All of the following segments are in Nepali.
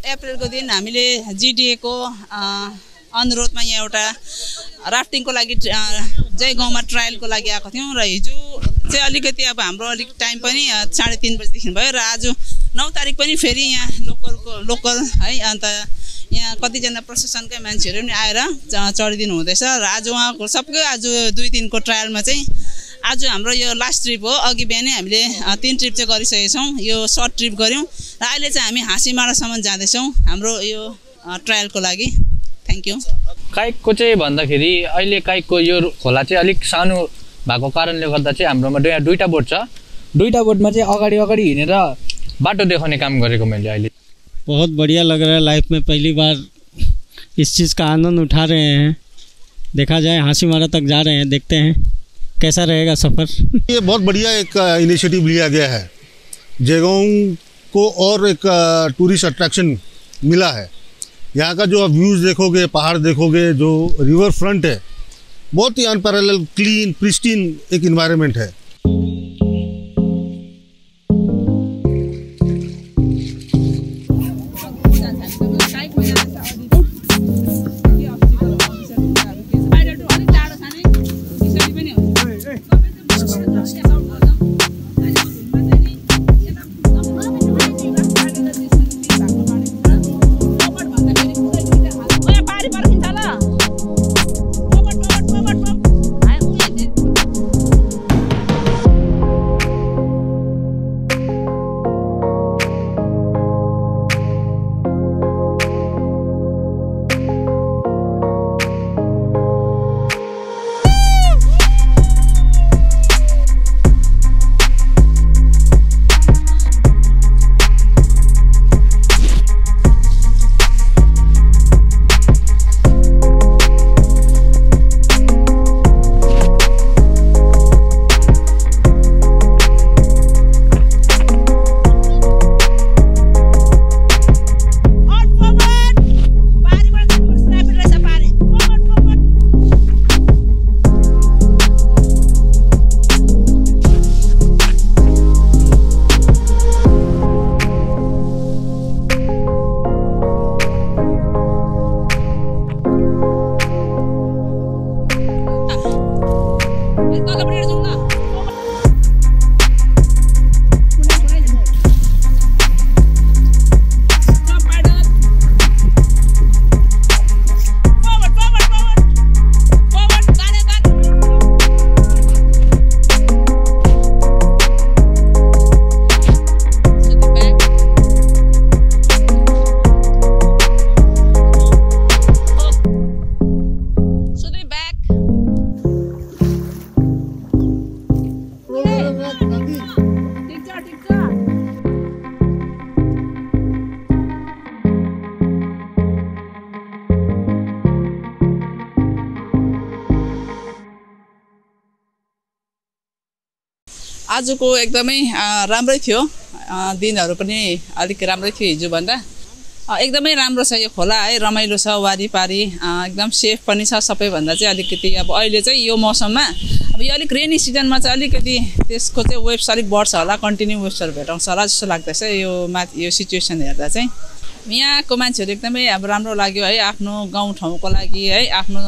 आठ अप्रेलको दिन हामीले जिडिएको अनुरोधमा यहाँ एउटा राफ्टिङको लागि जय गाउँमा ट्रायलको लागि आएको थियौँ र हिजो चाहिँ अलिकति अब हाम्रो अलिक टाइम पनि साढे तिन बजीदेखि भयो र आज नौ तारिक पनि फेरि यहाँ लोकलको लोकल है अन्त यहाँ कतिजना प्रशासनकै मान्छेहरू पनि आएर चढिदिनु हुँदैछ र आज उहाँको सबकै आज दुई दिनको ट्रायलमा चाहिँ आज हाम्रो यो लास्ट ट्रिप हो। अघि बिहानै हामीले तिन ट्रिप चाहिँ गरिसकेका छौँ यो सर्ट ट्रिप गऱ्यौँ। र अहिले चाहिँ हामी हाँसीमाडासम्म जाँदैछौँ हाम्रो यो ट्रायलको लागि। थ्याङ्क यू काइकको चाहिँ भन्दाखेरि अहिले काइकको यो खोला चाहिँ अलिक सानो भएको कारणले गर्दा चाहिँ हाम्रोमा दुई- दुईवटा बोट छ। दुईवटा बोटमा चाहिँ अगाडि अगाडि हिँडेर बाटो देखाउने काम गरेको मैले अहिले। बहुत बढ़िया लग रहा है लाइफ में पहली बार इस चीज़ का आनंद उठा रहे हैं। देखा जाए हाँसी मारा तक जा रहे हैं देखते हैं। कैसा रहेगा सफ़र? ये बहुत बढ़िया एक इनिशिएटिव लिया गया है। जयगांव को और एक टूरिस्ट अट्रैक्शन मिला है। यहाँ का जो आप व्यूज़ देखोगे, पहाड़ देखोगे, जो रिवर फ्रंट है, बहुत ही अनपैरल क्लीन प्रिस्टीन एक इन्वायरमेंट है। celebrities आजको एकदमै राम्रै थियो। दिनहरू पनि अलिक राम्रै थियो हिजोभन्दा। एकदमै राम्रो छ यो खोला है रमाइलो छ वारिपारि। एकदम सेफ पनि छ सबैभन्दा चाहिँ अलिकति। अब अहिले चाहिँ यो मौसममा अब यो अलिक रेनी सिजनमा चाहिँ अलिकति त्यसको चाहिँ वेब्स अलिक बढ्छ होला कन्टिन्यू वेब्सहरू भेटाउँछ होला जस्तो लाग्दैछ यो माथि यो सिचुएसन हेर्दा चाहिँ। यहाँको मान्छेहरू एकदमै अब राम्रो लाग्यो है आफ्नो गाउँठाउँको लागि है आफ्नो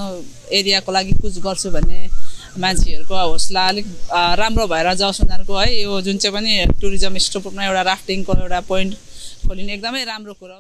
एरियाको लागि कुछ गर्छु भन्ने मान्छेहरूको हौसला अलिक राम्रो भएर जाओस् उनीहरूको है। यो जुन चाहिँ पनि टुरिज्म स्टोपमा एउटा राफ्टिङको एउटा पोइन्ट खोलिने एकदमै राम्रो कुरो